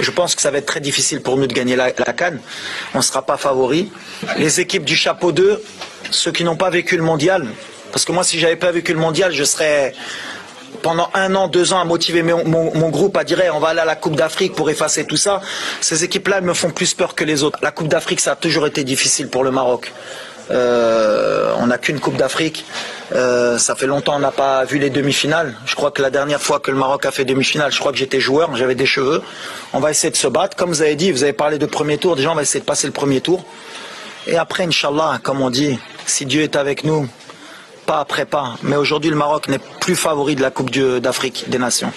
Je pense que ça va être très difficile pour nous de gagner la, la Cannes. On ne sera pas favori. Les équipes du chapeau 2, ceux qui n'ont pas vécu le mondial, parce que moi, si j'avais pas vécu le mondial, je serais pendant un an, deux ans à motiver mon, groupe à dire on va aller à la Coupe d'Afrique pour effacer tout ça. Ces équipes-là, elles me font plus peur que les autres. La Coupe d'Afrique, ça a toujours été difficile pour le Maroc. Euh, on n'a qu'une Coupe d'Afrique. Euh, ça fait longtemps on n'a pas vu les demi-finales. Je crois que la dernière fois que le Maroc a fait demi-finale, je crois que j'étais joueur, j'avais des cheveux. On va essayer de se battre. Comme vous avez dit, vous avez parlé de premier tour. Déjà, on va essayer de passer le premier tour. Et après, Inch'Allah, comme on dit, si Dieu est avec nous, pas après pas. Mais aujourd'hui, le Maroc n'est plus favori de la Coupe d'Afrique des Nations.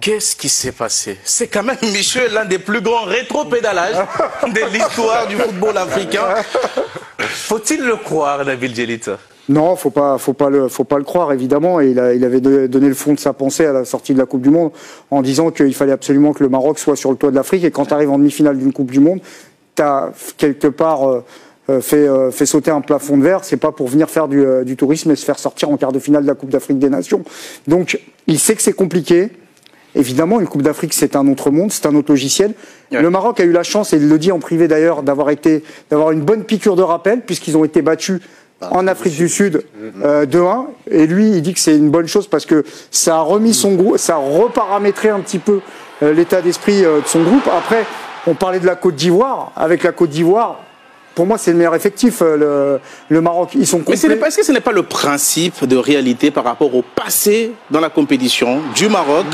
Qu'est-ce qui s'est passé? C'est quand même, Michel, l'un des plus grands rétro-pédalages de l'histoire du football africain. Faut-il le croire, Nabil Djelit Non, faut pas, faut pas le, faut pas le croire évidemment. Et il, a- il avait donné le fond de sa pensée à la sortie de la Coupe du Monde en disant qu'il fallait absolument que le Maroc soit sur le toit de l'Afrique. Et quand tu arrives en demi-finale d'une Coupe du Monde, tu as quelque part euh, euh, fait, euh, fait sauter un plafond de verre. C'est pas pour venir faire du, du tourisme et se faire sortir en quart de finale de la Coupe d'Afrique des Nations. Donc, il sait que c'est compliqué. Évidemment, une Coupe d'Afrique, c'est un autre monde, c'est un autre logiciel. Ouais. Le Maroc a eu la chance, et il le dit en privé d'ailleurs, d'avoir été, d'avoir une bonne piqûre de rappel, puisqu'ils ont été battus en Afrique du Sud euh, 2-1. Et lui, il dit que c'est une bonne chose parce que ça a remis son groupe, ça a reparamétré un petit peu euh, l'état d'esprit euh, de son groupe. Après, on parlait de la Côte d'Ivoire. Avec la Côte d'Ivoire, pour moi, c'est le meilleur effectif, euh, le, le Maroc. Ils sont Mais complets. ce n'est pas- est-ce que ce n'est pas le principe de réalité par rapport au passé dans la compétition du Maroc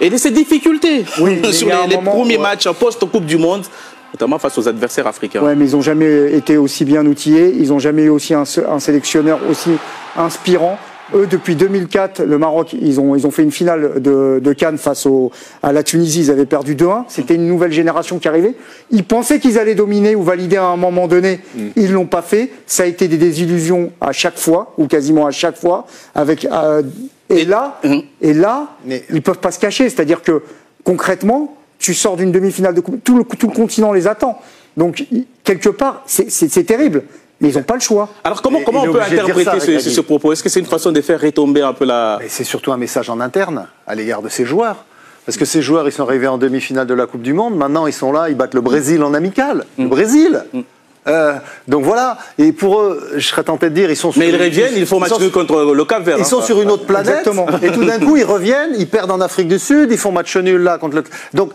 et de ses difficultés Oui, sur les, les moment, premiers ouais. matchs en post-Coupe du Monde, notamment face aux adversaires africains Ouais, mais ils n'ont jamais été aussi bien outillés. Ils n'ont jamais eu aussi un, sélectionneur aussi inspirant. Eux, depuis 2004, le Maroc, ils ont, ils ont fait une finale de, de Cannes face au, à la Tunisie. Ils avaient perdu 2-1. C'était une nouvelle génération qui arrivait. Ils pensaient qu'ils allaient dominer ou valider à un moment donné. Ils l'ont pas fait. Ça a été des désillusions à chaque fois, ou quasiment à chaque fois. Avec, euh, et là, et là, Mais- ils peuvent pas se cacher. C'est-à-dire que concrètement, tu sors d'une demi-finale de coupe, tout le, tout le continent les attend. Donc quelque part, c'est- terrible, mais ils n'ont pas le choix. Alors comment, on peut interpréter ça, ce, propos? Est-ce que c'est une façon de faire retomber un peu la... Mais c'est surtout un message en interne à l'égard de ces joueurs. Parce que ces joueurs, ils sont arrivés en demi-finale de la Coupe du Monde. Maintenant, ils sont là, ils battent le Brésil en amical. Le Brésil. Euh, donc voilà. Et pour eux, je serais tenté de dire, ils sont sur Mais ils une- reviennent, il faut match nul contre le Cap Vert. Ils hein. sont sur une autre planète. Exactement. Et tout d'un coup, ils reviennent, ils perdent en Afrique du Sud, ils font match nul là contre le. Donc,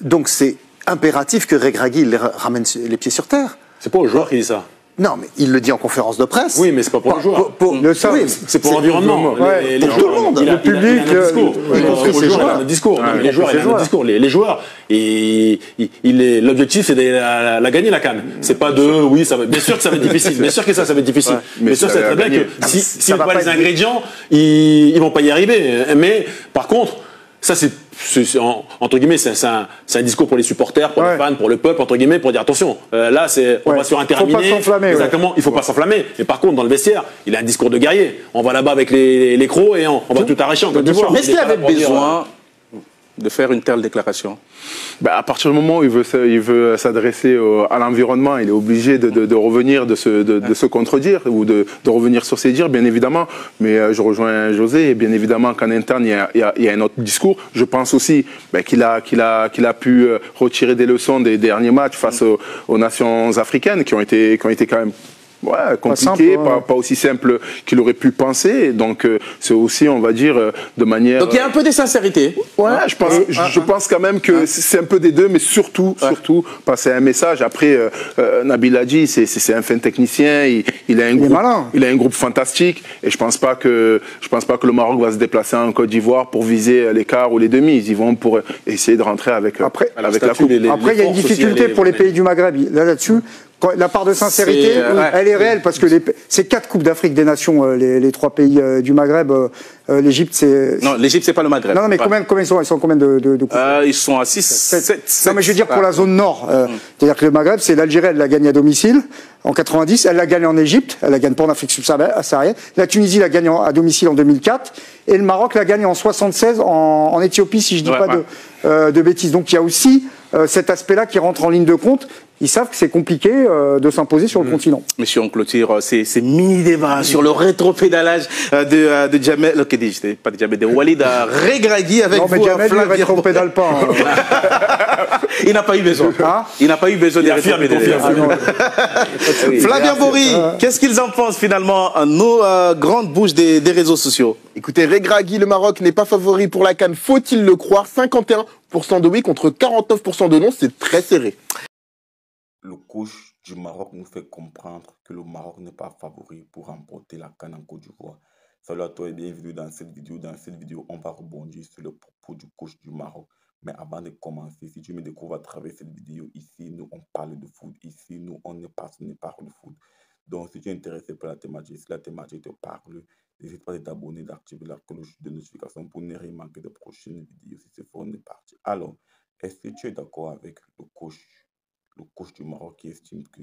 donc c'est impératif que Regragui les ra- ramène les pieds sur terre. C'est pas aux joueurs qui dit ça. Non, mais il le dit en conférence de presse. Oui, mais c'est pas pour les joueurs. Le oui, C'est pour l'environnement. Ouais, Les- les pour joueurs, tout le monde. il a- Le il a- il a public, Euh, il a joueurs. un discours. Les joueurs, il a un discours. Les les joueurs, et- il- il est- l'objectif, c'est de la, la gagner, la canne. C'est pas de, oui, ça va, bien sûr que ça va être difficile. Bien sûr que ça, ça va être difficile. mais Bien sûr, ça c'est très bien que s'ils n'ont pas les ingrédients, ils, ils vont pas y arriver. Mais, par contre, ça, c'est, c'est- c'est en- entre guillemets, c'est, un, discours pour les supporters, pour Ouais. les fans, pour le peuple, entre guillemets, pour dire attention, euh, là, c'est, on Ouais. va sur un Faut terrain pas miné. s'enflammer, ouais. Exactement, il faut pas s'enflammer. Mais par contre, dans le vestiaire, il a un discours de guerrier. On va là-bas avec les, les crocs et on, on va tout arracher en Côte d'Ivoire. Mais est-ce Il qu'il pas avait besoin de faire une telle déclaration Ben, à partir du moment où il veut, se- il veut s'adresser à l'environnement, il est obligé de, de- de revenir, de se, de, se contredire ou de, de revenir sur ses dires, bien évidemment. Mais euh, je rejoins José, et bien évidemment qu'en interne, il y, a, il y a- il y a un autre discours. Je pense aussi ben, qu'il a, a, a pu euh, retirer des leçons des derniers matchs face aux, aux nations africaines qui ont été, qui ont été quand même Ouais, compliqué, simple, ouais. pas, pas aussi simple qu'il aurait pu penser. Donc euh, c'est aussi, on va dire, euh, de manière. Donc il y a un peu de sincérité. Ouais, je pense, je, je pense quand même que c'est un peu des deux, mais surtout, surtout, passer un message. Après, euh, euh, Nabil a dit, c'est- un fin technicien, il, il a un est groupe, malin. il a un groupe fantastique, et je pense pas que, je pense pas que le Maroc va se déplacer en Côte d'Ivoire pour viser euh, l'écart ou les demi. Ils y vont pour essayer de rentrer avec, euh, Après- avec la coupe. les- les- Après, il y a une difficulté pour les pays du Maghreb. Là, là-dessus, la part de sincérité, euh, ouais. elle est réelle parce que les, c'est quatre coupes d'Afrique des Nations, euh, les, les trois pays euh, du Maghreb. L'Égypte, c'est. Non, l'Égypte, c'est pas le Maghreb. Non, non, mais combien, combien ils sont, ils sont combien de, de, de coupes? Euh, Ils sont à 6, 7, Non, mais je veux dire pour la zone nord. euh, C'est-à-dire que le Maghreb, c'est l'Algérie, elle l'a gagné à domicile en 90, elle l'a gagné en Égypte, elle la gagne pas en Afrique subsaharienne. La Tunisie l'a gagné en- à domicile en 2004 et le Maroc l'a gagné en 76 en, en Éthiopie, si je dis Ouais, pas ouais. de, euh, de bêtises. Donc il y a aussi euh, cet aspect-là qui rentre en ligne de compte. Ils savent que c'est compliqué euh, de s'imposer sur le continent. Monsieur, on clôture euh, ces, ces mini-débats sur le rétro-pédalage euh, de, euh, de Jamel, dis-je, pas de Jamel, de Walid euh, Regragui avec Non, mais vous, Jamel, Flavien rétro-pédale pas. hein. Il n'a pas eu besoin. Hein il n'a pas eu besoin de confirme. Ah non. Flavien Bory, qu'est-ce qu'ils en pensent finalement à nos euh, grandes bouches des, des réseaux sociaux? Écoutez, Regragui, le Maroc n'est pas favori pour la Cannes, faut-il le croire? 51% de oui contre 49% de non, c'est très serré. Le coach du Maroc nous fait comprendre que le Maroc n'est pas favori pour remporter la Cannes en Côte d'Ivoire. Salut à toi et bienvenue dans cette vidéo. Dans cette vidéo, on va rebondir sur le propos du coach du Maroc. Mais avant de commencer, si tu me découvres à travers cette vidéo, ici, nous, on parle de foot. Ici, nous, on n'est pas on parle de foot. Donc, si tu es intéressé par la thématique, si la thématique te parle, n'hésite pas à t'abonner, d'activer la cloche de notification pour ne rien manquer de prochaines vidéos si c'est fait, on est parti. Alors, est-ce que tu es d'accord avec le coach le coach du Maroc qui estime que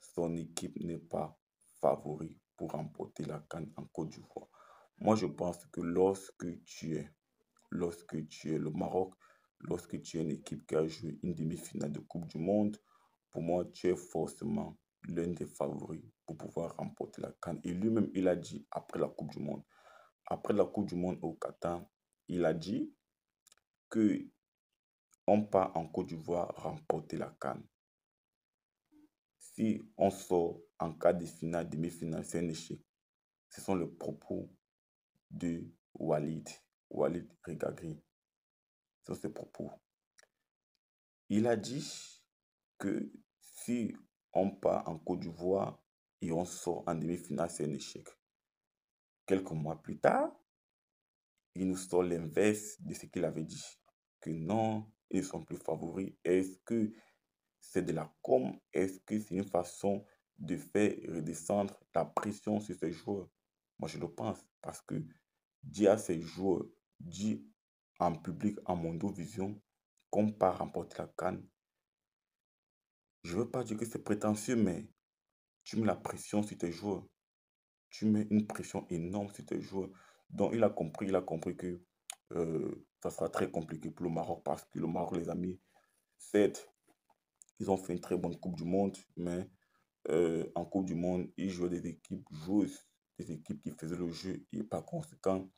son équipe n'est pas favori pour remporter la Cannes en Côte d'Ivoire. Moi, je pense que lorsque tu es, lorsque tu es le Maroc, lorsque tu es une équipe qui a joué une demi-finale de Coupe du Monde, pour moi, tu es forcément l'un des favoris pour pouvoir remporter la Cannes. Et lui-même, il a dit après la Coupe du Monde, après la Coupe du Monde au Qatar, il a dit que on part en Côte d'Ivoire remporter la Cannes. Si on sort en cas de finale, demi-finale, c'est un échec. Ce sont les propos de Walid, Walid Regagri. Ce sont ses propos. Il a dit que si on part en Côte d'Ivoire et on sort en demi-finale, c'est un échec. Quelques mois plus tard, il nous sort l'inverse de ce qu'il avait dit. Que non, ils sont plus favoris. Est-ce que c'est de la com Est-ce que c'est une façon de faire redescendre la pression sur ces joueurs? Moi, je le pense. Parce que dire à ces joueurs, dire en public, en Mondovision, qu'on part remporter la canne, je veux pas dire que c'est prétentieux, mais tu mets la pression sur tes joueurs. Tu mets une pression énorme sur tes joueurs. Donc, il a compris, il a compris que euh, ça sera très compliqué pour le Maroc parce que le Maroc, les amis, certes, ils ont fait une très bonne Coupe du Monde, mais euh, en Coupe du Monde, ils jouaient des équipes joueuses, des équipes qui faisaient le jeu et par conséquent,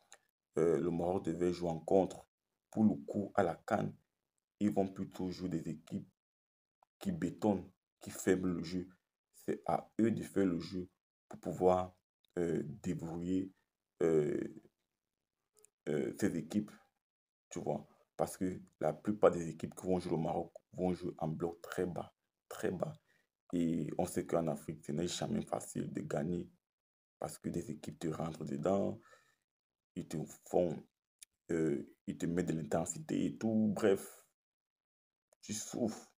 euh, le Maroc devait jouer en contre. Pour le coup, à la canne, ils vont plutôt jouer des équipes qui bétonnent, qui ferment le jeu. C'est à eux de faire le jeu pour pouvoir débrouiller euh, ces équipes, tu vois. Parce que la plupart des équipes qui vont jouer au Maroc vont jouer en bloc très bas, très bas. Et on sait qu'en Afrique, ce n'est jamais facile de gagner parce que des équipes te rentrent dedans, ils te font, euh, ils te mettent de l'intensité et tout. Bref, tu souffres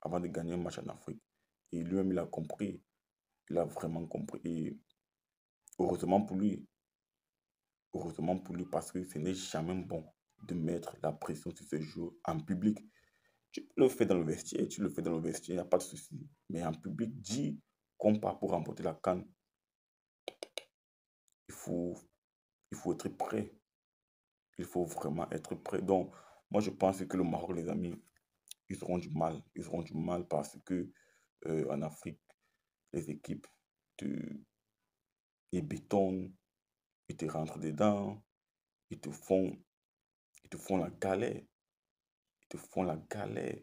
avant de gagner un match en Afrique. Et lui-même, il a compris. Il a vraiment compris. Et heureusement pour lui, heureusement pour lui, parce que ce n'est jamais bon de mettre la pression sur ce joueurs en public. Tu le fais dans le vestiaire, tu le fais dans le vestiaire, il n'y a pas de souci. Mais en public, dis qu'on part pour remporter la canne. Il faut, il faut être prêt. Il faut vraiment être prêt. Donc, moi, je pense que le Maroc, les amis, ils auront du mal. Ils auront du mal parce que euh, en Afrique, les équipes te, ils bétonnent, ils te rentrent dedans, ils te font, ils te font la galère. Ils te font la galère.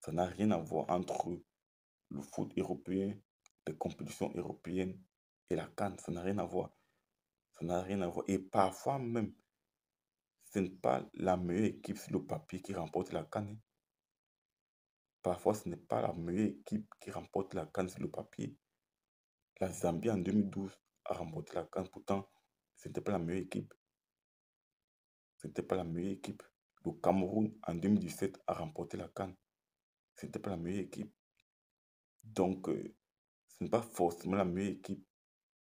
Ça n'a rien à voir entre le foot européen, les compétitions européennes et la Cannes. Ça n'a rien à voir. Ça n'a rien à voir. Et parfois même, ce n'est pas la meilleure équipe sur le papier qui remporte la Cannes. Parfois, ce n'est pas la meilleure équipe qui remporte la Cannes sur le papier. La Zambie en 2012 a remporté la Cannes. Pourtant, ce n'était pas la meilleure équipe. Ce n'était pas la meilleure équipe. Le Cameroun en 2017 a remporté la Cannes. Ce n'était pas la meilleure équipe. Donc, euh, ce n'est pas forcément la meilleure équipe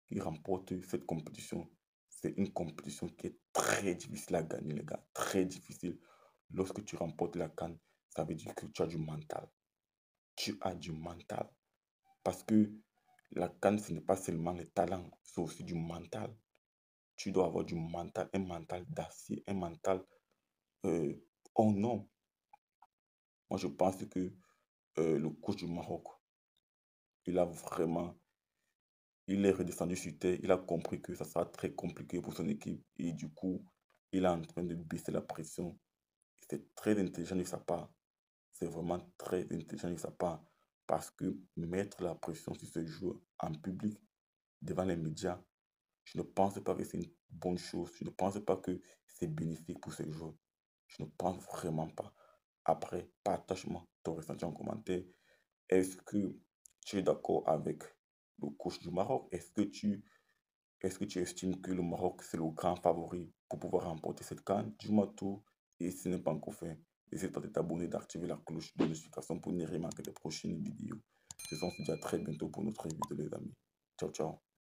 qui remporte cette compétition. C'est une compétition qui est très difficile à gagner, les gars. Très difficile. Lorsque tu remportes la Cannes, ça veut dire que tu as du mental. Tu as du mental. Parce que la Cannes, ce n'est pas seulement le talent, c'est aussi du mental. Tu dois avoir du mental, un mental d'acier, un mental euh, oh non. Moi, je pense que euh, le coach du Maroc, il a vraiment, il est redescendu sur terre, il a compris que ça sera très compliqué pour son équipe et du coup, il est en train de baisser la pression. C'est très intelligent de sa part c'est vraiment très intelligent de sa part. Parce que mettre la pression sur ce joueur en public, devant les médias, je ne pense pas que c'est une bonne chose. Je ne pense pas que c'est bénéfique pour ce joueur. Je ne pense vraiment pas. Après, partage-moi ton ressenti en commentaire. Est-ce que tu es d'accord avec le coach du Maroc? Est-ce que tu estimes que le Maroc, c'est le grand favori pour pouvoir remporter cette canne? Dis-moi tout. Et ce n'est pas encore fait, n'hésite pas de t'abonner, d'activer la cloche de notification pour ne rien manquer des prochaines vidéos. Se dit à très bientôt pour notre vidéo, les amis. Ciao, ciao.